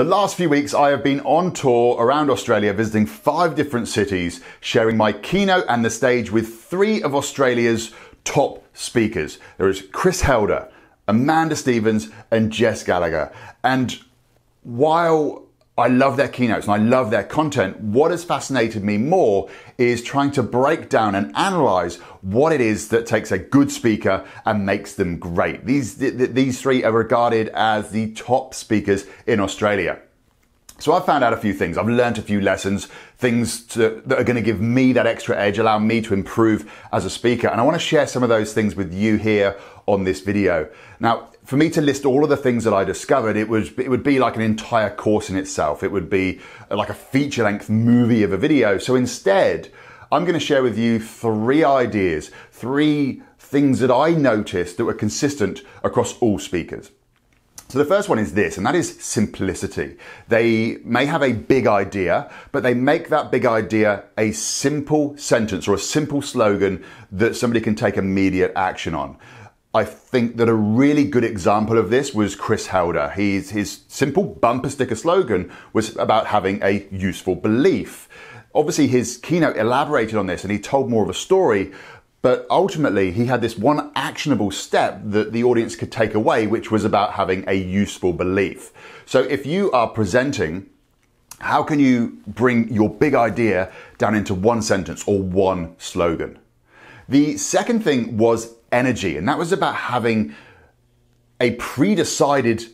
The last few weeks, I have been on tour around Australia, visiting five different cities, sharing my keynote and the stage with three of Australia's top speakers. There is Chris Helder, Amanda Stevens, and Jess Gallagher. And while I love their keynotes and I love their content. What has fascinated me more is trying to break down and analyze what it is that takes a good speaker and makes them great. These, these three are regarded as the top speakers in Australia. So I've found out a few things. I've learned a few lessons, things to, that are going to give me that extra edge, allow me to improve as a speaker. And I want to share some of those things with you here on this video. Now, for me to list all of the things that I discovered, it would, it would be like an entire course in itself. It would be like a feature length movie of a video. So instead, I'm going to share with you three ideas, three things that I noticed that were consistent across all speakers. So the first one is this, and that is simplicity. They may have a big idea, but they make that big idea a simple sentence or a simple slogan that somebody can take immediate action on. I think that a really good example of this was Chris Helder. He's, his simple bumper sticker slogan was about having a useful belief. Obviously, his keynote elaborated on this and he told more of a story, but ultimately, he had this one actionable step that the audience could take away, which was about having a useful belief. So if you are presenting, how can you bring your big idea down into one sentence or one slogan? The second thing was energy, and that was about having a pre-decided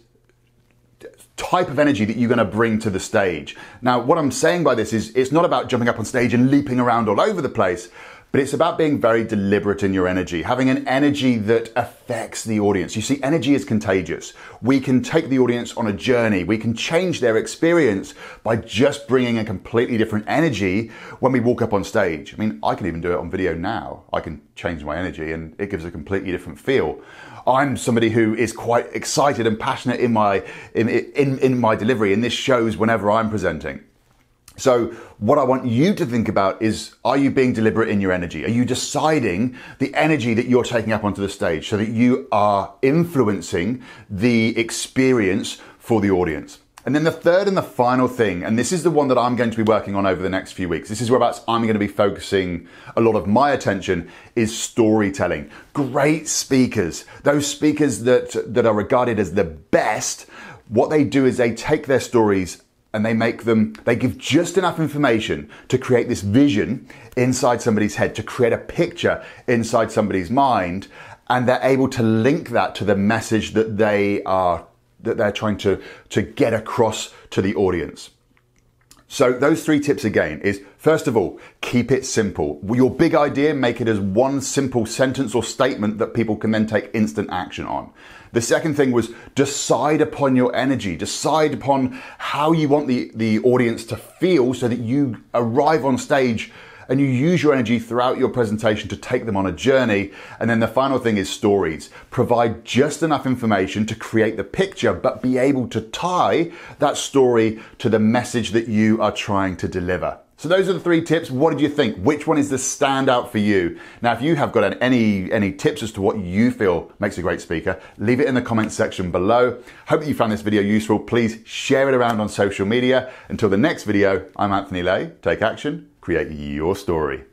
type of energy that you're going to bring to the stage. Now, what I'm saying by this is it's not about jumping up on stage and leaping around all over the place, but it's about being very deliberate in your energy, having an energy that affects the audience. You see, energy is contagious. We can take the audience on a journey. We can change their experience by just bringing a completely different energy when we walk up on stage. I mean, I can even do it on video now. I can change my energy and it gives a completely different feel. I'm somebody who is quite excited and passionate in my in, in, in my delivery, and this shows whenever I'm presenting. So, what I want you to think about is are you being deliberate in your energy? Are you deciding the energy that you're taking up onto the stage so that you are influencing the experience for the audience? And then the third and the final thing, and this is the one that I'm going to be working on over the next few weeks. This is whereabouts I'm going to be focusing a lot of my attention is storytelling. Great speakers, those speakers that, that are regarded as the best, what they do is they take their stories and they make them, they give just enough information to create this vision inside somebody's head, to create a picture inside somebody's mind, and they're able to link that to the message that they are, that they're trying to, to get across to the audience. So those three tips again is first of all, keep it simple. Your big idea, make it as one simple sentence or statement that people can then take instant action on. The second thing was decide upon your energy, decide upon how you want the, the audience to feel so that you arrive on stage and you use your energy throughout your presentation to take them on a journey. And then the final thing is stories. Provide just enough information to create the picture, but be able to tie that story to the message that you are trying to deliver. So those are the three tips. What did you think? Which one is the standout for you? Now, if you have got any, any tips as to what you feel makes a great speaker, leave it in the comments section below. Hope that you found this video useful. Please share it around on social media. Until the next video, I'm Anthony Laye. Take action, create your story.